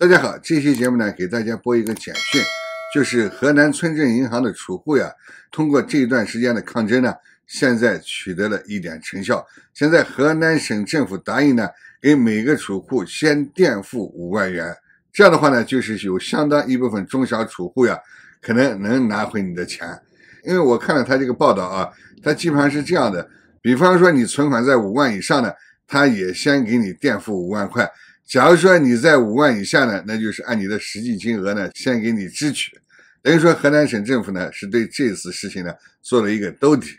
大家好，这期节目呢，给大家播一个简讯，就是河南村镇银行的储户呀，通过这一段时间的抗争呢，现在取得了一点成效。现在河南省政府答应呢，给每个储户先垫付五万元，这样的话呢，就是有相当一部分中小储户呀，可能能拿回你的钱。因为我看了他这个报道啊，他基本上是这样的，比方说你存款在五万以上呢，他也先给你垫付五万块。假如说你在五万以下呢，那就是按你的实际金额呢，先给你支取。等于说河南省政府呢，是对这次事情呢做了一个兜底。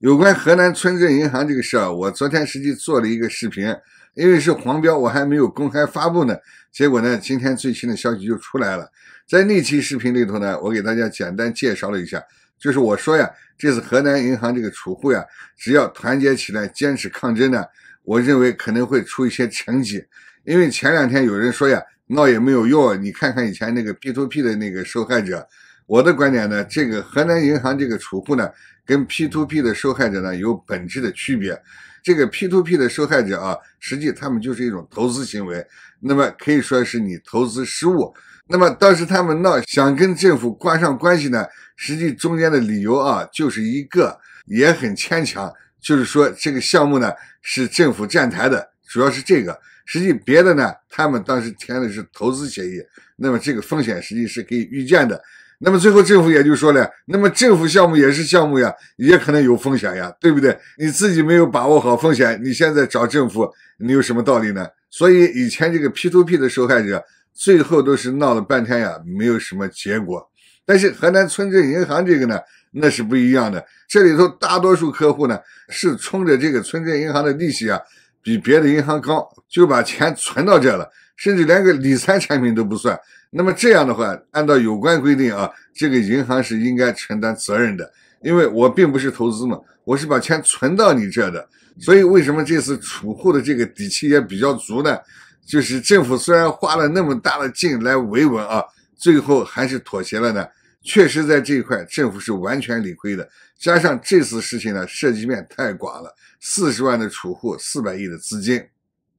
有关河南村镇银行这个事儿，我昨天实际做了一个视频，因为是黄标，我还没有公开发布呢。结果呢，今天最新的消息就出来了。在那期视频里头呢，我给大家简单介绍了一下，就是我说呀，这次河南银行这个储户呀，只要团结起来，坚持抗争呢，我认为可能会出一些成绩。因为前两天有人说呀，闹也没有用。你看看以前那个 P to P 的那个受害者，我的观点呢，这个河南银行这个储户呢，跟 P to P 的受害者呢有本质的区别。这个 P to P 的受害者啊，实际他们就是一种投资行为，那么可以说是你投资失误。那么当时他们闹想跟政府挂上关系呢，实际中间的理由啊，就是一个也很牵强，就是说这个项目呢是政府站台的，主要是这个。实际别的呢，他们当时签的是投资协议，那么这个风险实际是可以预见的。那么最后政府也就说了，那么政府项目也是项目呀，也可能有风险呀，对不对？你自己没有把握好风险，你现在找政府，你有什么道理呢？所以以前这个 P to P 的受害者，最后都是闹了半天呀，没有什么结果。但是河南村镇银行这个呢，那是不一样的，这里头大多数客户呢，是冲着这个村镇银行的利息啊。比别的银行高，就把钱存到这了，甚至连个理财产品都不算。那么这样的话，按照有关规定啊，这个银行是应该承担责任的，因为我并不是投资嘛，我是把钱存到你这的。所以为什么这次储户的这个底气也比较足呢？就是政府虽然花了那么大的劲来维稳啊，最后还是妥协了呢。确实，在这一块，政府是完全理亏的。加上这次事情呢，涉及面太广了，四十万的储户，四百亿的资金。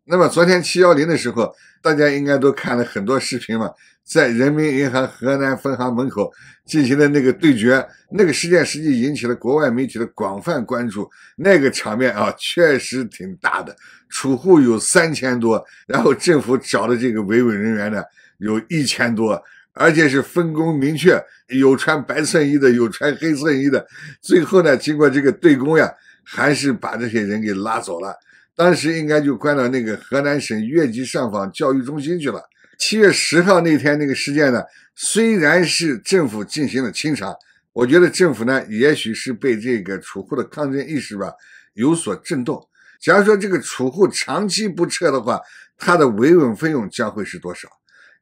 那么昨天七幺零的时候，大家应该都看了很多视频嘛，在人民银行河南分行门口进行的那个对决，那个事件实际引起了国外媒体的广泛关注。那个场面啊，确实挺大的，储户有三千多，然后政府找的这个维稳人员呢，有一千多。而且是分工明确，有穿白衬衣的，有穿黑衬衣的。最后呢，经过这个对攻呀，还是把这些人给拉走了。当时应该就关到那个河南省越级上访教育中心去了。七月十号那天那个事件呢，虽然是政府进行了清查，我觉得政府呢，也许是被这个储户的抗争意识吧有所震动。假如说这个储户长期不撤的话，他的维稳费用将会是多少？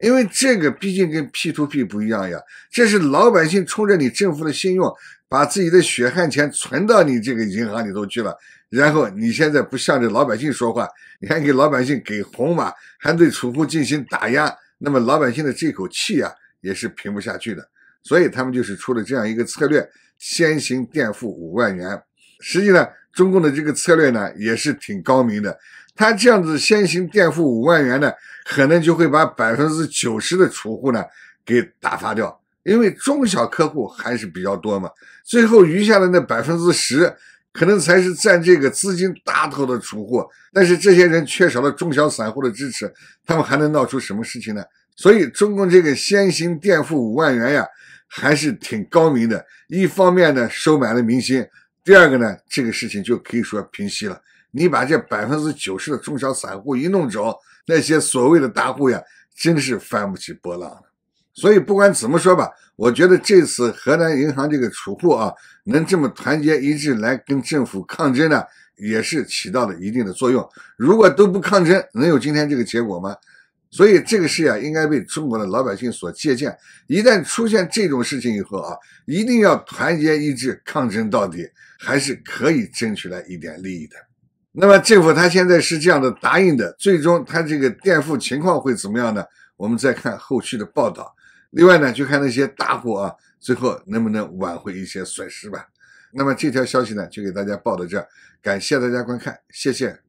因为这个毕竟跟 P to P 不一样呀，这是老百姓冲着你政府的信用，把自己的血汗钱存到你这个银行里头去了，然后你现在不向着老百姓说话，你还给老百姓给红码，还对储户进行打压，那么老百姓的这口气呀也是平不下去的，所以他们就是出了这样一个策略，先行垫付五万元。实际呢，中共的这个策略呢也是挺高明的。他这样子先行垫付五万元呢，可能就会把百分之九十的储户呢给打发掉，因为中小客户还是比较多嘛。最后余下的那百分之十，可能才是占这个资金大头的储户。但是这些人缺少了中小散户的支持，他们还能闹出什么事情呢？所以中共这个先行垫付五万元呀，还是挺高明的。一方面呢，收买了民心；第二个呢，这个事情就可以说平息了。你把这百分之九十的中小散户一弄走，那些所谓的大户呀，真是翻不起波浪了。所以不管怎么说吧，我觉得这次河南银行这个储户啊，能这么团结一致来跟政府抗争呢，也是起到了一定的作用。如果都不抗争，能有今天这个结果吗？所以这个事呀，应该被中国的老百姓所借鉴。一旦出现这种事情以后啊，一定要团结一致抗争到底，还是可以争取来一点利益的。那么政府他现在是这样的答应的，最终他这个垫付情况会怎么样呢？我们再看后续的报道。另外呢，就看那些大户啊，最后能不能挽回一些损失吧。那么这条消息呢，就给大家报到这，感谢大家观看，谢谢。